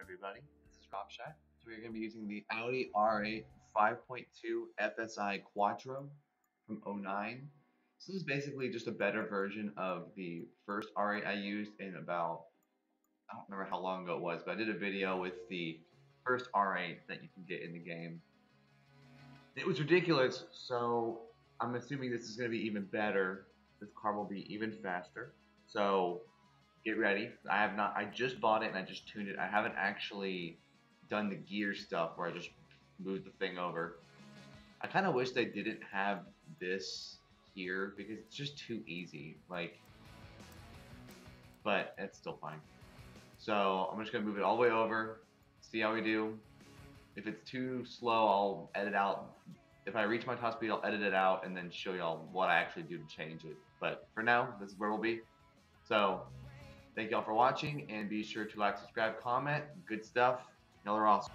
everybody? This is Rob Shack. So we're going to be using the Audi R8 5.2 FSI Quattro from 09. So this is basically just a better version of the first R8 I used in about, I don't remember how long ago it was, but I did a video with the first R8 that you can get in the game. It was ridiculous, so I'm assuming this is going to be even better. This car will be even faster. So get ready. I have not. I just bought it and I just tuned it. I haven't actually done the gear stuff where I just moved the thing over. I kind of wish they didn't have this here because it's just too easy. Like, but it's still fine. So I'm just gonna move it all the way over. See how we do. If it's too slow, I'll edit out. If I reach my top speed, I'll edit it out and then show y'all what I actually do to change it. But for now, this is where we'll be. So Thank y'all for watching and be sure to like, subscribe, comment. Good stuff. Y'all are awesome.